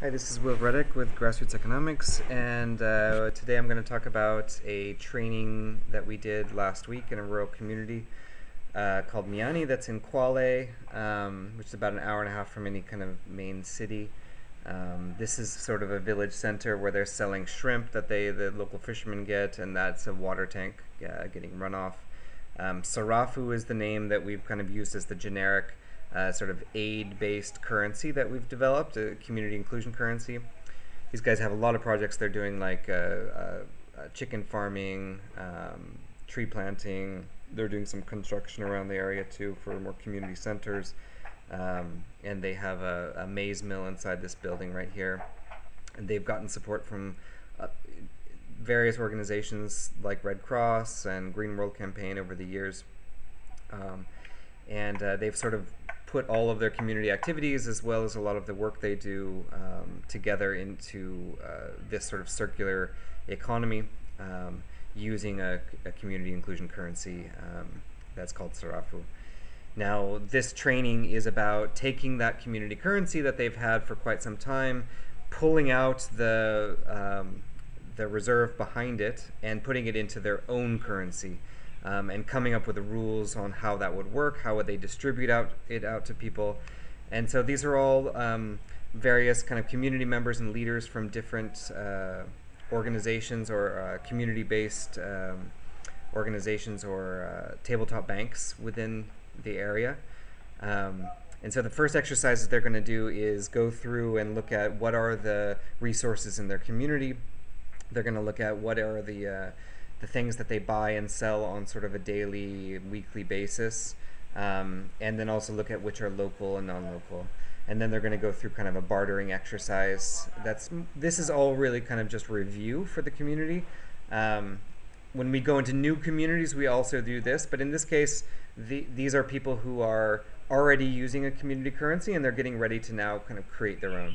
Hi, this is Will Ruddick with Grassroots Economics, and uh, today I'm going to talk about a training that we did last week in a rural community uh, called Miani that's in Kwale, um, which is about an hour and a half from any kind of main city. Um, this is sort of a village center where they're selling shrimp that they the local fishermen get, and that's a water tank uh, getting runoff. Um, Sarafu is the name that we've kind of used as the generic uh, sort of aid-based currency that we've developed, a community inclusion currency. These guys have a lot of projects they're doing, like uh, uh, chicken farming, um, tree planting. They're doing some construction around the area too for more community centers. Um, and they have a, a, maize mill inside this building right here. And they've gotten support from uh, various organizations like Red Cross and Green World Campaign over the years. Um, and uh, they've sort of put all of their community activities as well as a lot of the work they do um, together into uh, this sort of circular economy um, using a, a, community inclusion currency um, that's called Sarafu. Now, this training is about taking that community currency that they've had for quite some time, pulling out the um, the reserve behind it, and putting it into their own currency um, and coming up with the rules on how that would work, how would they distribute out it out to people, and so these are all um, various kind of community members and leaders from different uh, organizations or uh, community-based um, organizations or uh, tabletop banks within the area. Um, and so the first exercises they're going to do is go through and look at what are the resources in their community. They're going to look at what are the uh, the things that they buy and sell on sort of a daily, weekly basis, um, and then also look at which are local and non-local. And then they're going to go through kind of a bartering exercise. That's this is all really kind of just review for the community. Um, when we go into new communities, we also do this, but in this case, the, these are people who are already using a community currency and they're getting ready to now kind of create their own.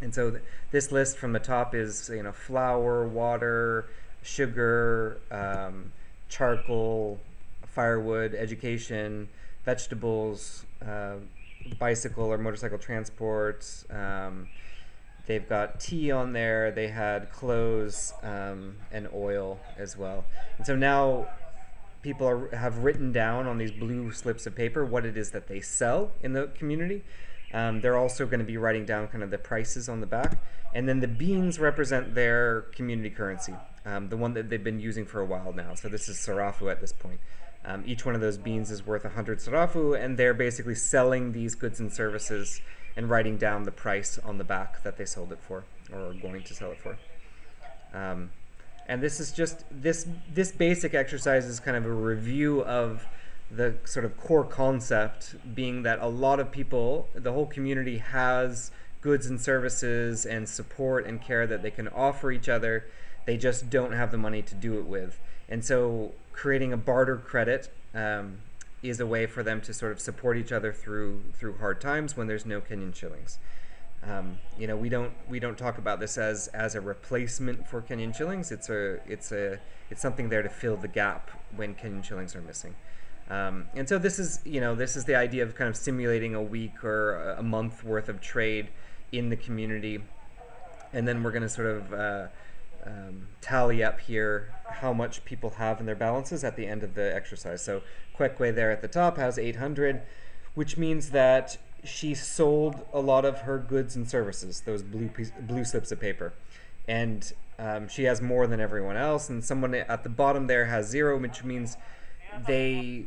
And so th- this list from the top is you know flour, water, sugar, um, charcoal, firewood, education, vegetables, uh, bicycle or motorcycle transport. Um, they've got tea on there. They had clothes um, and oil as well. And so now people are, have written down on these blue slips of paper what it is that they sell in the community. Um, they're also going to be writing down kind of the prices on the back. And then the beans represent their community currency, um, the one that they've been using for a while now. So this is Sarafu at this point. Um, each one of those beans is worth 100 Sarafu, and they're basically selling these goods and services and writing down the price on the back that they sold it for or are going to sell it for. Um, and this is just this this basic exercise is kind of a review of the sort of core concept being that a lot of people, the whole community has goods and services and support and care that they can offer each other. They just don't have the money to do it with. And so creating a barter credit um, is a way for them to sort of support each other through through hard times when there's no Kenyan shillings. Um, you know, we don't we don't talk about this as as a replacement for Kenyan shillings. It's a it's a it's something there to fill the gap when Kenyan shillings are missing. Um, and so this is, you know, this is the idea of kind of simulating a week or a month worth of trade in the community, and then we're going to sort of uh, um, tally up here how much people have in their balances at the end of the exercise. So Kwekwe there at the top has 800, which means that she sold a lot of her goods and services, those blue piece, blue slips of paper, and um, she has more than everyone else. And someone at the bottom there has zero, which means they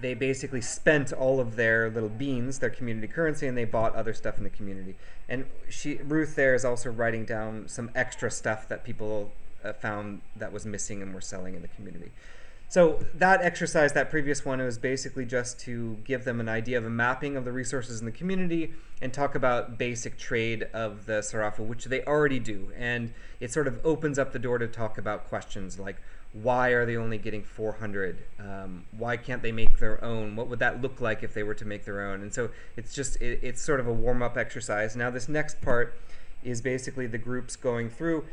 they basically spent all of their little beans, their community currency, and they bought other stuff in the community. And she Ruth there is also writing down some extra stuff that people uh, found that was missing and were selling in the community. So that exercise, that previous one, was basically just to give them an idea of a mapping of the resources in the community and talk about basic trade of the Sarafu, which they already do. And it sort of opens up the door to talk about questions like why are they only getting 400 um, why can't they make their own? What would that look like if they were to make their own? And so it's just it, it's sort of a warm-up exercise. Now this next part is basically the groups going through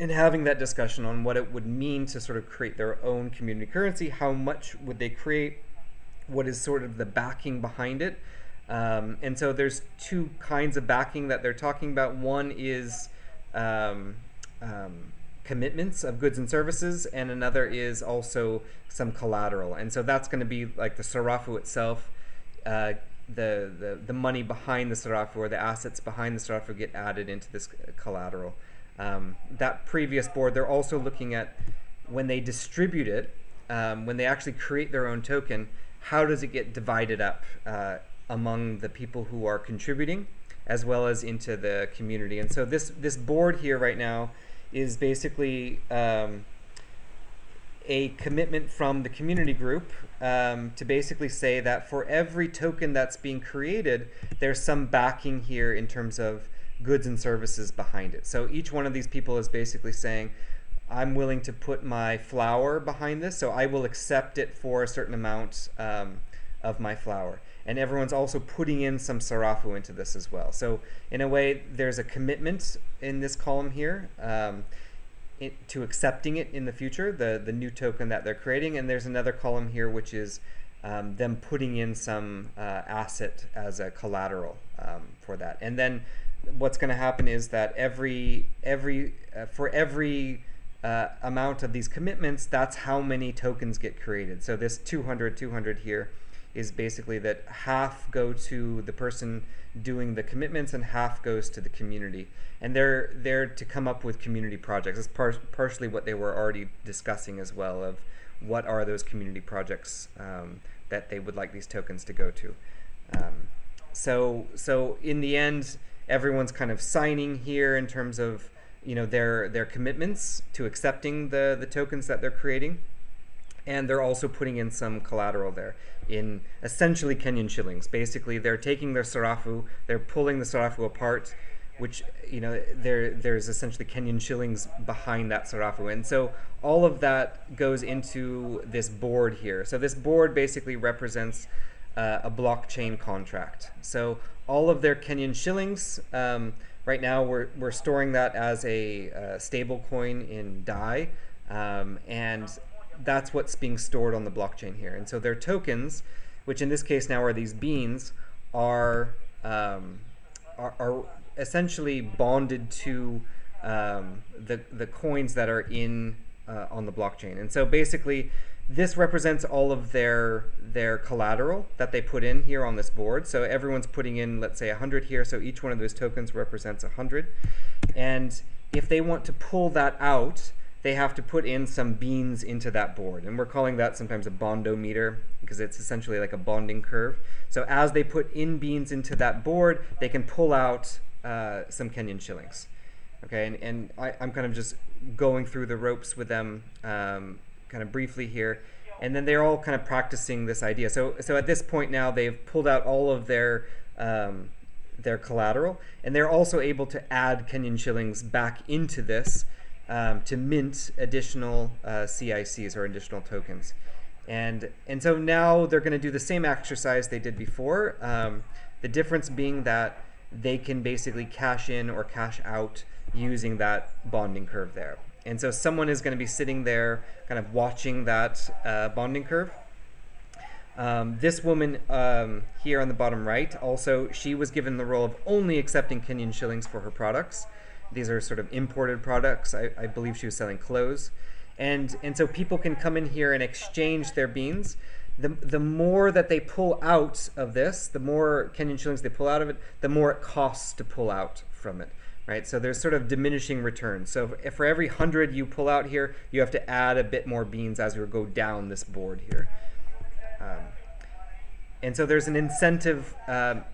and having that discussion on what it would mean to sort of create their own community currency how much would they create what is sort of the backing behind it Um, and so there's two kinds of backing that they're talking about. One is um, um, commitments of goods and services, and another is also some collateral. And so that's going to be like the sarafu itself. Uh, the, the, the money behind the sarafu or the assets behind the sarafu get added into this collateral. Um, that previous board, they're also looking at when they distribute it, um, when they actually create their own token, how does it get divided up uh, among the people who are contributing as well as into the community? And so this, this board here right now is basically um, a commitment from the community group um, to basically say that for every token that's being created, there's some backing here in terms of goods and services behind it. So each one of these people is basically saying, I'm willing to put my flour behind this, so I will accept it for a certain amount um, of my flour. And everyone's also putting in some sarafu into this as well. So in a way, there's a commitment in this column here um, it, to accepting it in the future, the, the new token that they're creating. And there's another column here, which is um, them putting in some uh, asset as a collateral um, for that. And then what's going to happen is that every every uh, for every uh, amount of these commitments, that's how many tokens get created. So this 200, 200 here is basically that half go to the person doing the commitments and half goes to the community. And they're there to come up with community projects. It's par partially what they were already discussing as well of what are those community projects um, that they would like these tokens to go to. Um, so, so in the end, everyone's kind of signing here in terms of you know their their commitments to accepting the the tokens that they're creating and they're also putting in some collateral there in essentially Kenyan shillings. Basically, they're taking their sarafu, they're pulling the sarafu apart, which you know there there's essentially Kenyan shillings behind that sarafu, and so all of that goes into this board here. So this board basically represents uh, a blockchain contract. So all of their Kenyan shillings. Um, Right now, we're, we're storing that as a uh, stable coin in DAI, um, and that's what's being stored on the blockchain here. And so their tokens, which in this case now are these beans, are, um, are, are, essentially bonded to um, the, the coins that are in uh, on the blockchain. And so basically, this represents all of their their collateral that they put in here on this board. So everyone's putting in, let's say, 100 here. So each one of those tokens represents 100. And if they want to pull that out, they have to put in some beans into that board. And we're calling that sometimes a bondometer because it's essentially like a bonding curve. So as they put in beans into that board, they can pull out uh, some Kenyan shillings. Okay, and, and I, am kind of just going through the ropes with them um, kind of briefly here. And then they're all kind of practicing this idea. So, so at this point now, they've pulled out all of their um, their collateral, and they're also able to add Kenyan shillings back into this um, to mint additional uh, CICs or additional tokens. And and so now they're going to do the same exercise they did before. Um, the difference being that they can basically cash in or cash out using that bonding curve there. And so someone is going to be sitting there kind of watching that uh, bonding curve. Um, this woman um, here on the bottom right, also, she was given the role of only accepting Kenyan shillings for her products. These are sort of imported products. I, I believe she was selling clothes. And, and so people can come in here and exchange their beans. The, the more that they pull out of this, the more Kenyan shillings they pull out of it, the more it costs to pull out from it right? So there's sort of diminishing returns. So if for every 100 you pull out here, you have to add a bit more beans as you go down this board here. Um, and so there's an incentive um,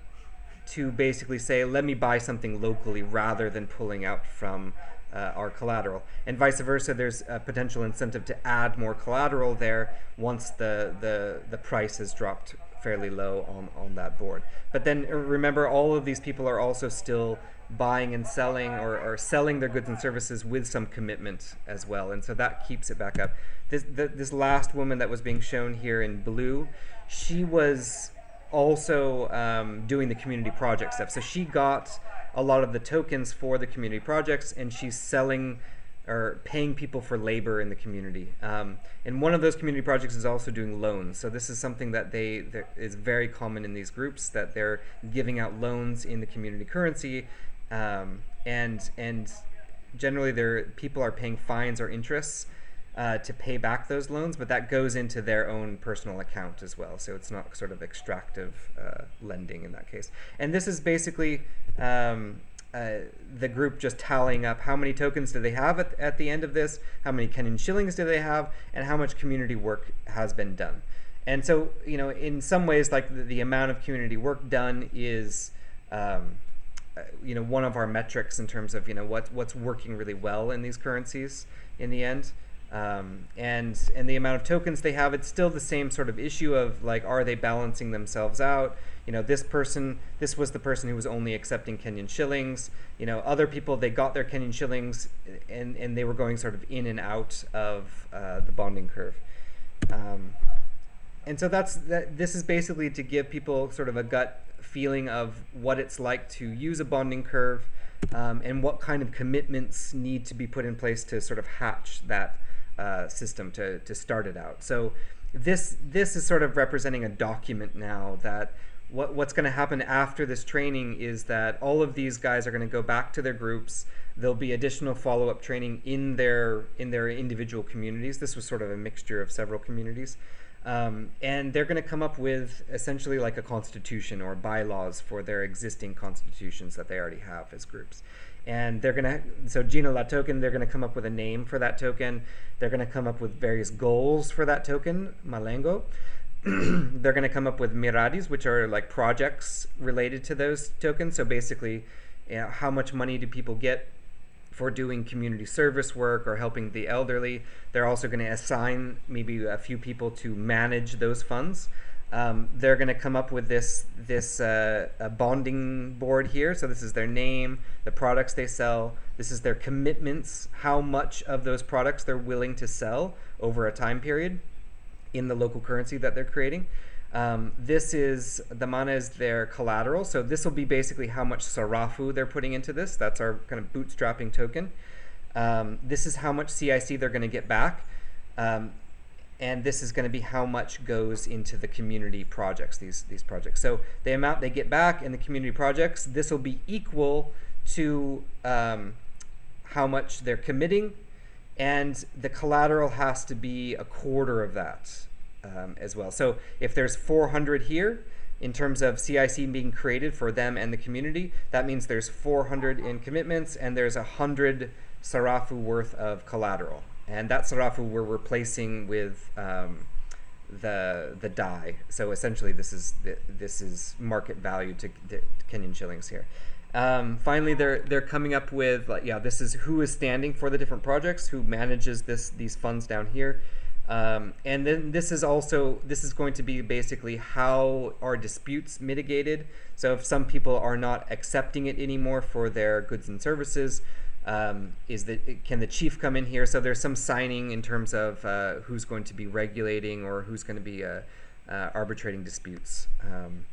to basically say, let me buy something locally rather than pulling out from uh, our collateral. And vice versa, there's a potential incentive to add more collateral there once the, the, the price has dropped fairly low on, on that board. But then uh, remember, all of these people are also still buying and selling or, or selling their goods and services with some commitment as well. And so that keeps it back up. This, the, this last woman that was being shown here in blue, she was also um, doing the community project stuff. So she got a lot of the tokens for the community projects and she's selling or paying people for labor in the community. Um, and one of those community projects is also doing loans. So this is something that they is very common in these groups that they're giving out loans in the community currency, um, and and generally their people are paying fines or interests. Uh, to pay back those loans, but that goes into their own personal account as well. So it's not sort of extractive uh, lending in that case. And this is basically um, uh, the group just tallying up how many tokens do they have at, at the end of this, how many Kenyan shillings do they have, and how much community work has been done. And so, you know, in some ways, like the, the amount of community work done is, um, uh, you know, one of our metrics in terms of, you know, what, what's working really well in these currencies in the end. Um, and and the amount of tokens they have, it's still the same sort of issue of like, are they balancing themselves out? You know, this person, this was the person who was only accepting Kenyan shillings. You know, other people they got their Kenyan shillings, and and they were going sort of in and out of uh, the bonding curve. Um, and so that's that. This is basically to give people sort of a gut feeling of what it's like to use a bonding curve. Um, and what kind of commitments need to be put in place to sort of hatch that uh, system to, to start it out. So this this is sort of representing a document now that what, what's going to happen after this training is that all of these guys are going to go back to their groups. There'll be additional follow-up training in their in their individual communities. This was sort of a mixture of several communities. Um, and they're going to come up with essentially like a constitution or bylaws for their existing constitutions that they already have as groups and they're gonna so Gino La token they're gonna come up with a name for that token. They're gonna come up with various goals for that token, Malengo. they're gonna come up with miradis, which are like projects related to those tokens. So basically, you know, how much money do people get for doing community service work or helping the elderly? They're also going to assign maybe a few people to manage those funds. Um, they're going to come up with this this uh, bonding board here. So this is their name, the products they sell. This is their commitments, how much of those products they're willing to sell over a time period in the local currency that they're creating. Um, this is the mana is their collateral. So this will be basically how much sarafu they're putting into this. That's our kind of bootstrapping token. Um, this is how much CIC they're going to get back. Um, and this is going to be how much goes into the community projects these these projects. So the amount they get back in the community projects this will be equal to um, how much they're committing and the collateral has to be a quarter of that um, as well. So if there's 400 here in terms of CIC being created for them and the community that means there's 400 in commitments and there's a hundred sarafu worth of collateral and that sarafu we're replacing with um, the the Dai. So essentially, this is this is market value to, to Kenyan shillings here. Um, finally, they're they're coming up with like, yeah, this is who is standing for the different projects, who manages this these funds down here. Um, and then this is also this is going to be basically how are disputes mitigated. So if some people are not accepting it anymore for their goods and services, um, is that can the chief come in here? So there's some signing in terms of uh, who's going to be regulating or who's going to be uh, uh, arbitrating disputes. Um,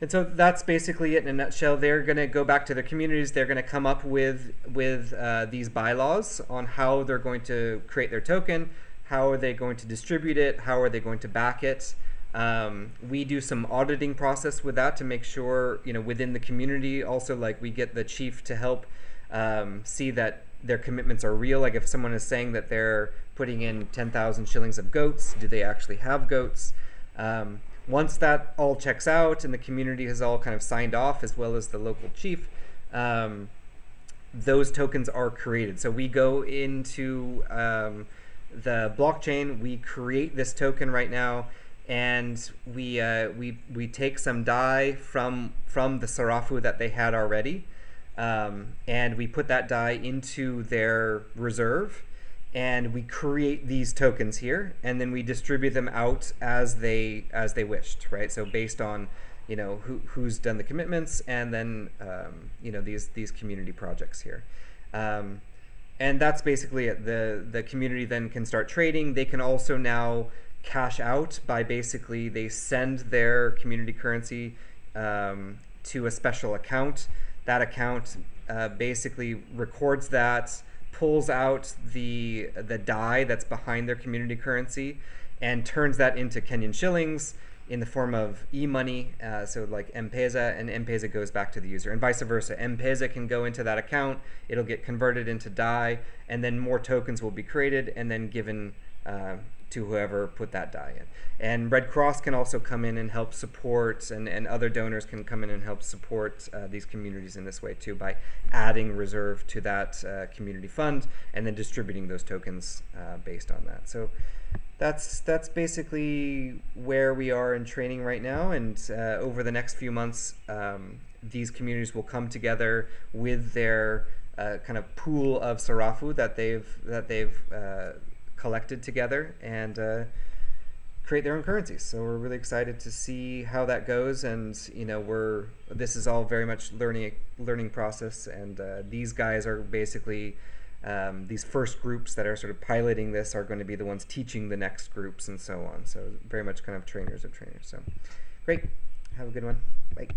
and so that's basically it in a nutshell. They're going to go back to their communities. They're going to come up with with uh, these bylaws on how they're going to create their token. How are they going to distribute it? How are they going to back it? Um, we do some auditing process with that to make sure you know within the community. Also, like we get the chief to help um, see that their commitments are real. Like if someone is saying that they're putting in 10,000 shillings of goats, do they actually have goats? Um, once that all checks out and the community has all kind of signed off, as well as the local chief, um, those tokens are created. So we go into um, the blockchain, we create this token right now, and we uh, we we take some Dai from from the sarafu that they had already. Um, and we put that Dai into their reserve and we create these tokens here and then we distribute them out as they as they wished right? So based on you know who, who's done the commitments and then um, you know these these community projects here. Um, and that's basically it. The the community then can start trading. They can also now cash out by basically they send their community currency um, to a special account that account uh, basically records that, pulls out the the Dai that's behind their community currency and turns that into Kenyan shillings in the form of e-money, uh, so like M-Pesa, and M-Pesa goes back to the user, and vice versa. M-Pesa can go into that account, it'll get converted into DAI, and then more tokens will be created and then given uh, to whoever put that DAI in. And Red Cross can also come in and help support, and, and other donors can come in and help support uh, these communities in this way too by adding reserve to that uh, community fund and then distributing those tokens uh, based on that. So that's that's basically where we are in training right now. And uh, over the next few months, um, these communities will come together with their uh, kind of pool of sarafu that they've that they've uh, collected together and uh, create their own currencies. So we're really excited to see how that goes. And you know, we're this is all very much learning learning process. And uh, these guys are basically um, these first groups that are sort of piloting this are going to be the ones teaching the next groups and so on. So very much kind of trainers of trainers. So great. Have a good one. Bye.